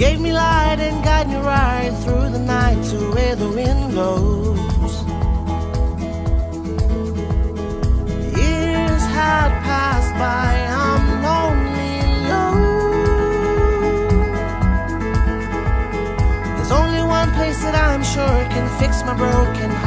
gave me light and guided me right through the night to where the wind blows. Years had passed by, I'm lonely alone. There's only one place that I'm sure can fix my broken.